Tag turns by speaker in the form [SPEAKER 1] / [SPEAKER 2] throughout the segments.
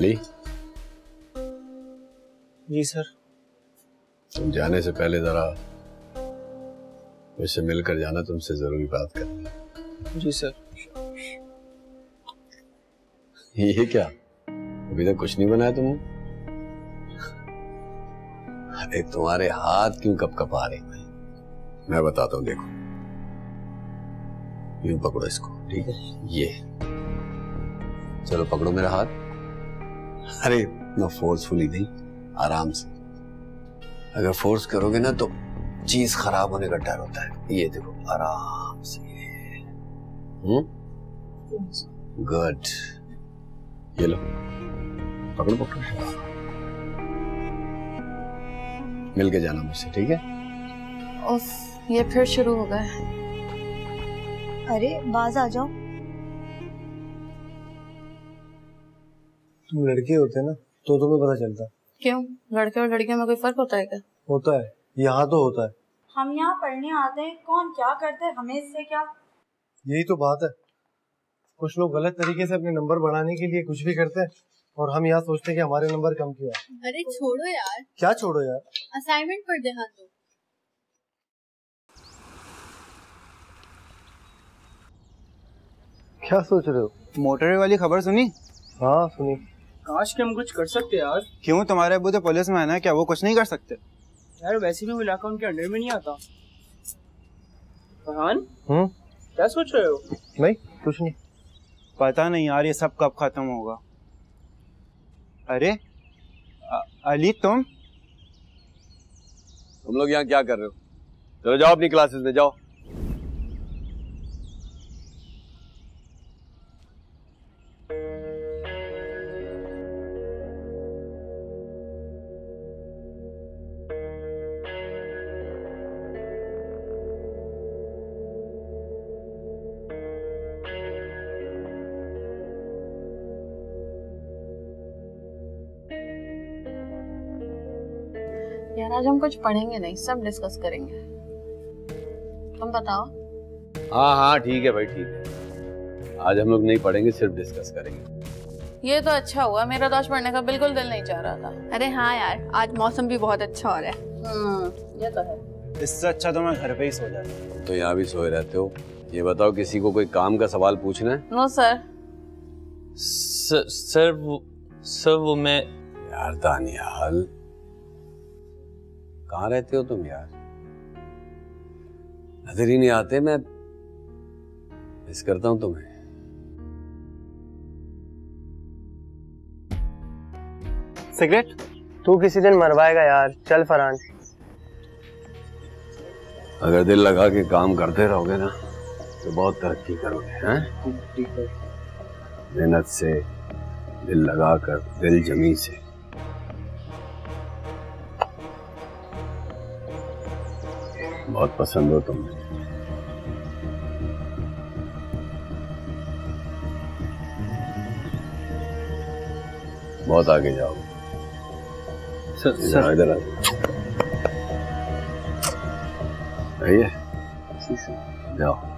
[SPEAKER 1] अली।
[SPEAKER 2] जी sir.
[SPEAKER 1] तुम जाने से पहले जरा मुझसे मिलकर जाना तुमसे ज़रूरी बात करनी।
[SPEAKER 2] जी सर।
[SPEAKER 1] ये क्या? अभी तक कुछ नहीं बनाया तुम अरे तुम्हारे हाथ क्यों कप कप आ रहे भाई मैं बताता हूँ देखो। यूँ पकड़ो इसको ठीक है? ये। चलो पकड़ो मेरा हाथ। अरे इतना फोर्सफुली नहीं, आराम से। अगर फोर्स करोगे ना तो चीज़ खराब होने का डर होता है। ये देखो, आराम से। हम्म? गुड ये लो। पकड़ो पकड़ो। मिल के जाना मुझसे, ठीक है?
[SPEAKER 3] ये फिर शुरू हो गया।
[SPEAKER 4] अरे, बाज आ जाओ।
[SPEAKER 2] तुम लड़के होते ना तो तुम्हें पता चलता।
[SPEAKER 3] क्यों? लड़के और लड़कियों में कोई फ़र्क होता है क्या?
[SPEAKER 2] होता है यहाँ तो होता है।
[SPEAKER 4] हम यहाँ पढ़ने आते हैं कौन क्या करते हैं हमें इससे क्या?
[SPEAKER 2] यही तो बात है। कुछ लोग गलत तरीके से अपने नंबर बढ़ाने के लिए कुछ भी करते हैं और हम यहाँ सोचते हैं कि हमारे नंबर कम क्यों है।
[SPEAKER 5] अरे छोड़ो यार।
[SPEAKER 2] क्या छोड़ो यार?
[SPEAKER 5] असाइनमेंट पर ध्यान दो।
[SPEAKER 2] क्या सोच रहे हो?
[SPEAKER 6] मोटरवे वाली खबर सुनी?
[SPEAKER 2] हाँ सुनी।
[SPEAKER 7] काश के हम कुछ कर सकते यार।
[SPEAKER 6] क्यों? तुम्हारे अबू तो पुलिस में है ना क्या वो कुछ नहीं कर सकते?
[SPEAKER 7] यार वैसे भी वो इलाका उनके अंडर में नहीं आता। फरहान?
[SPEAKER 2] हम्म?
[SPEAKER 7] क्या सोच रहे हो?
[SPEAKER 2] नहीं कुछ नहीं।
[SPEAKER 6] पता नहीं यार ये सब कब खत्म होगा। अरे अ- अली तुम?
[SPEAKER 1] तुम लोग यहाँ क्या कर रहे हो? चलो जाओ अपनी क्लासेस में जाओ।
[SPEAKER 3] यार आज हम कुछ पढ़ेंगे नहीं सब डिस्कस करेंगे। तुम बताओ।
[SPEAKER 1] हाँ हाँ ठीक है भाई ठीक है। आज हम लोग नहीं पढ़ेंगे सिर्फ़ डिस्कस करेंगे।
[SPEAKER 3] ये तो अच्छा हुआ मेरा तो आज पढ़ने का बिल्कुल दिल नहीं चाह रहा था।
[SPEAKER 5] अरे हाँ यार आज मौसम भी बहुत अच्छा हो रहा है।
[SPEAKER 3] हम्म ये तो है।
[SPEAKER 6] इससे अच्छा तो मैं घर पे ही सो जाता
[SPEAKER 1] तो यहाँ भी सोए रहते हो। ये बताओ किसी को कोई काम का सवाल पूछना है?
[SPEAKER 3] नो सर
[SPEAKER 8] सर सर वो सर वो मैं
[SPEAKER 1] यार दानियाल। कहाँ रहते हो तुम यार? नज़र ही नहीं आते मैं मिस करता हूँ तुम्हें।
[SPEAKER 2] सिगरेट? तू किसी दिन मरवाएगा यार चल फरहान।
[SPEAKER 1] अगर दिल लगा के काम करते रहोगे ना तो बहुत तरक्की करोगे हैं? मेहनत से दिल लगाकर दिल जमी से। बहुत पसंद हो तुम। बहुत आगे जाओ।
[SPEAKER 2] सर
[SPEAKER 1] इधर आइए। इधर आओ। जाओ।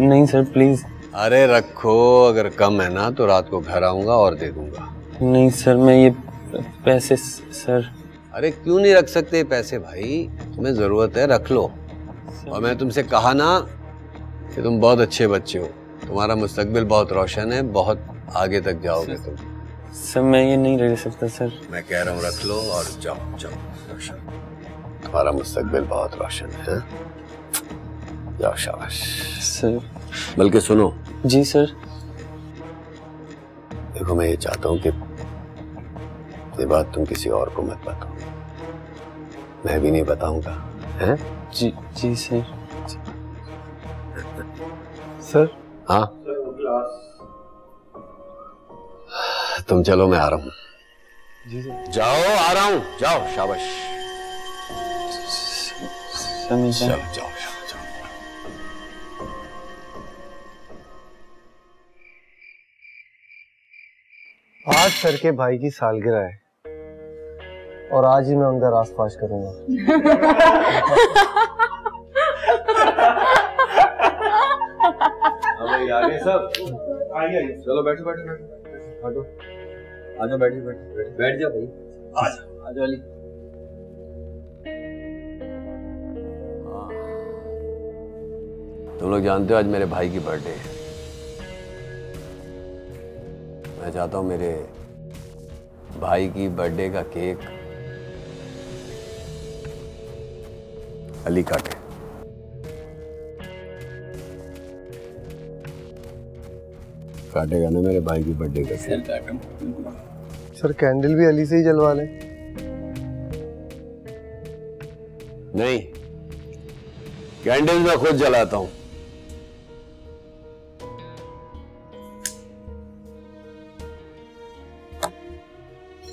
[SPEAKER 2] नहीं सर प्लीज़
[SPEAKER 1] अरे रखो अगर कम है ना तो रात को घर आऊँगा और दे दूँगा।
[SPEAKER 2] नहीं सर मैं ये पैसे सर।
[SPEAKER 1] अरे क्यों नहीं रख सकते पैसे भाई? तुम्हें ज़रूरत है रख लो। और मैं तुमसे कहा ना कि तुम बहुत अच्छे बच्चे हो। तुम्हारा मुस्तकबिल बहुत रोशन है बहुत आगे तक जाओगे तुम।
[SPEAKER 2] सर मैं ये नहीं रह सकता सर।
[SPEAKER 1] मैं कह रहा हूँ रख लो और जाओ जाओ रोशन। तुम्हारा मुस्तकबिल बहुत रोशन है। जाओ शाबाश
[SPEAKER 2] सर
[SPEAKER 1] बल्कि सुनो
[SPEAKER 2] जी सर
[SPEAKER 1] देखो मैं ये चाहता हूँ कि ये बात तुम किसी और को मत बताओ मैं भी नहीं बताऊँगा हैं
[SPEAKER 2] जी जी सर जी। सर
[SPEAKER 1] हाँ तुम चलो मैं आ रहा हूँ
[SPEAKER 2] जी सर
[SPEAKER 1] जाओ आ रहा हूँ जाओ शाबाश चलो जाओ
[SPEAKER 2] आज सर के भाई की सालगिरह है। और आज ही मैं उनका रास फाश करूँगा
[SPEAKER 1] सब। चलो बैठो बैठो बैठो। बैठो आ जाओ बैठो बैठो बैठो। बैठ जाओ भाई। आ जाओ आ जाओ अली। तुम लोग जानते हो आज मेरे भाई की बर्थडे है। मैं चाहता हूँ मेरे भाई की बर्थडे का केक। अली काटे। काटेगा ना मेरे भाई की बर्थडे का केक।
[SPEAKER 2] सर कैंडल भी अली से ही जलवा लें।
[SPEAKER 1] नहीं कैंडल मैं खुद जलाता हूँ।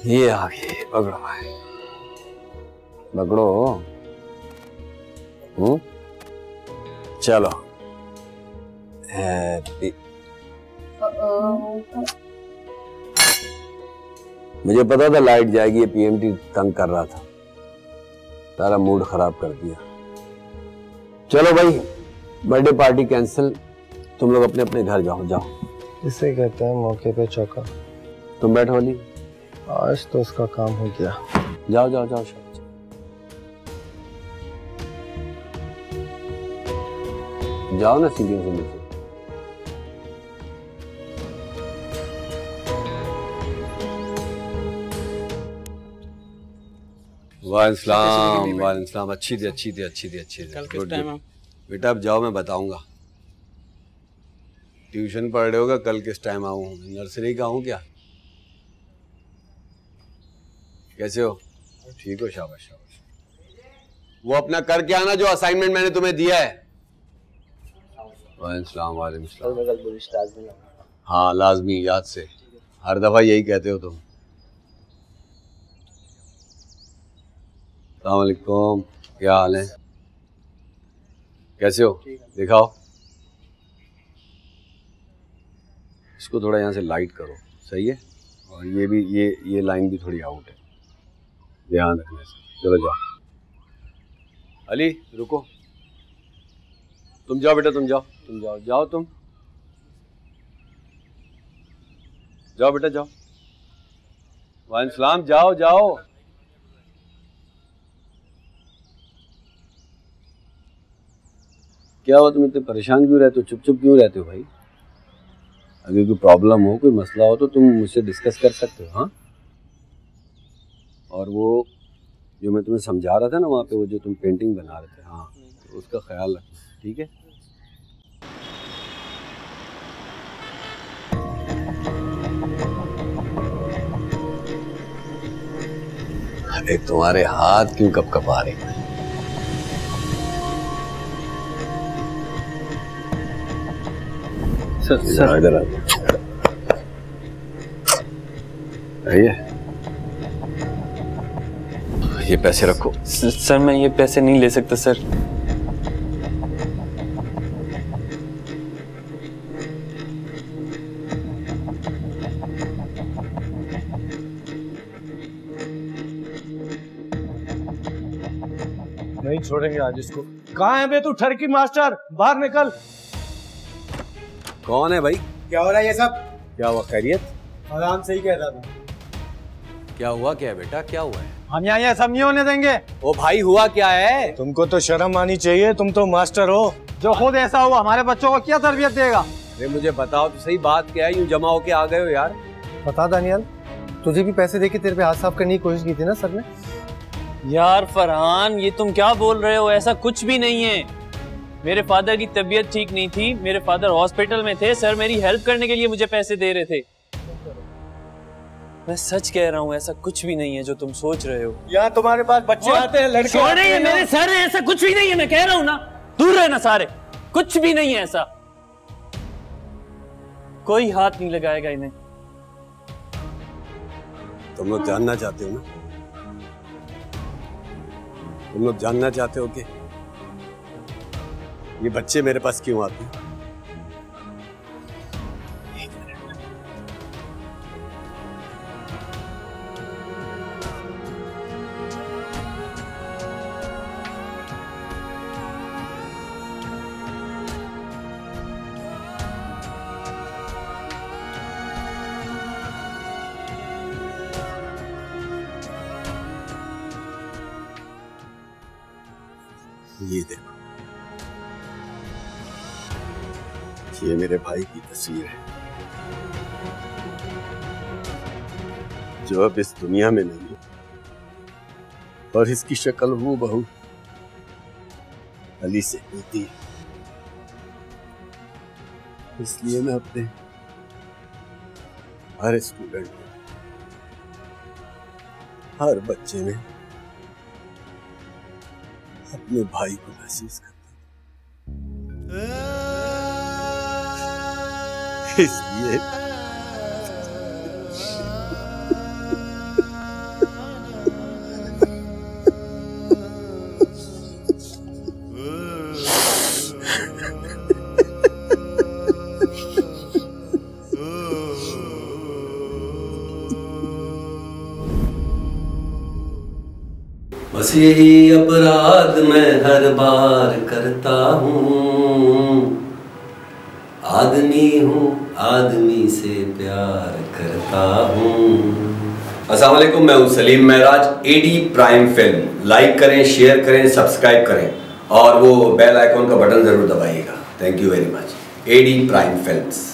[SPEAKER 1] ये आ गए पकड़ो भाई पकड़ो हम्म? चलो। हैप्पी मुझे पता था लाइट जाएगी ये पीएमटी तंग कर रहा था। सारा मूड खराब कर दिया। चलो भाई बर्थडे पार्टी कैंसिल। तुम लोग अपने अपने घर जाओ जाओ।
[SPEAKER 2] इसे कहते हैं मौके पे चौका।
[SPEAKER 1] तुम बैठो अली
[SPEAKER 2] आज तो उसका काम हो गया।
[SPEAKER 1] जाओ जाओ जाओ। जाओ ना सीढ़ियों से नीचे। वालेकुम वालेकुम अच्छी थी अच्छी थी अच्छी थी अच्छी थी
[SPEAKER 7] कल टाइम
[SPEAKER 1] बेटा अब जाओ मैं बताऊँगा। ट्यूशन पढ़ रहे होगा कल किस टाइम आऊँ? नर्सरी का हूँ क्या? कैसे हो? ठीक हो शाबाश शाबाश। वो अपना करके आना जो असाइनमेंट मैंने तुम्हें दिया है। वालेकुम हाँ लाजमी याद से। हर दफ़ा यही कहते हो तुम। अलैक्म क्या हाल है? कैसे हो? दिखाओ। इसको थोड़ा यहाँ से लाइट करो। सही है? और ये भी ये ये लाइन भी थोड़ी आउट है। ध्यान रखने से। चलो जाओ। अली, रुको। तुम जाओ बेटा, तुम जाओ। तुम जाओ। जाओ तुम। जाओ बेटा, जाओ। वालेकुम सलाम। जाओ जाओ। क्या हुआ तुम इतने परेशान क्यों रहते हो? चुप चुप क्यों रहते हो भाई? अगर कोई प्रॉब्लम हो, कोई मसला हो तो तुम मुझसे डिस्कस कर सकते हो हाँ? और वो जो मैं तुम्हें समझा रहा था ना वहाँ पे वो जो तुम पेंटिंग बना रहे थे हाँ तो उसका ख्याल रखना ठीक है? अरे तुम्हारे हाथ क्यों कप कपा रहे हैं?
[SPEAKER 7] Sir
[SPEAKER 1] sir. इधर आ। आइए। ये पैसे रखो।
[SPEAKER 8] सर मैं ये पैसे नहीं ले सकता सर।
[SPEAKER 2] नहीं छोड़ेंगे आज इसको। कहाँ है बे तू ठरकी मास्टर? बाहर निकल।
[SPEAKER 1] कौन है भाई?
[SPEAKER 2] क्या हो रहा है ये सब?
[SPEAKER 1] क्या हुआ खैरियत?
[SPEAKER 2] आराम से ही कह रहा था।
[SPEAKER 1] क्या हुआ क्या है बेटा? क्या हुआ है?
[SPEAKER 2] हम यहाँ ये सब नहीं होने देंगे।
[SPEAKER 1] ओ भाई हुआ क्या है?
[SPEAKER 2] तुमको तो शर्म आनी चाहिए तुम तो मास्टर हो। जो खुद ऐसा हुआ हमारे बच्चों को क्या तरबियत देगा?
[SPEAKER 1] अरे मुझे बताओ तो सही बात क्या है? यूँ जमा होके आ गए हो यार।
[SPEAKER 2] पता दानियल तुझे भी पैसे देके तेरे पे हाथ साफ़ करने की कोशिश की थी ना सर ने?
[SPEAKER 8] यार फरहान ये तुम क्या बोल रहे हो? ऐसा कुछ भी नहीं है। मेरे फादर की तबीयत ठीक नहीं थी। मेरे फादर हॉस्पिटल में थे। सर मेरी हेल्प करने के लिए मुझे पैसे दे रहे थे। मैं सच कह रहा हूँ ऐसा कुछ भी नहीं है जो तुम सोच रहे हो।
[SPEAKER 2] यहाँ तुम्हारे पास बच्चे आते हैं लड़के
[SPEAKER 8] छोड़े ये मेरे सर है ऐसा कुछ भी नहीं है मैं कह रहा हूँ ना। दूर रहे ना सारे कुछ भी नहीं है ऐसा। कोई हाथ नहीं लगाएगा इन्हें।
[SPEAKER 1] तुम लोग जानना चाहते हो ना? तुम लोग जानना चाहते हो कि ये बच्चे मेरे पास क्यों आते हैं?
[SPEAKER 9] ये देखो ये मेरे भाई की तस्वीर है। जो अब इस दुनिया में नहीं है और इसकी शक्ल वो बहू। अली से मिलती है। इसलिए मैं अपने हर स्टूडेंट में हर बच्चे में अपने भाई को महसूस करता। इसलिए
[SPEAKER 1] बस यही अपराध मैं हर बार करता हूँ। आदमी हूँ, आदमी से प्यार करता हूँ। अस्सलाम वालेकुम मैं हूँ Salim Maharaj AD prime film like करें शेयर करें सब्सक्राइब करें। और वो बेल आइकॉन का बटन ज़रूर दबाइएगा। Thank you very much AD prime films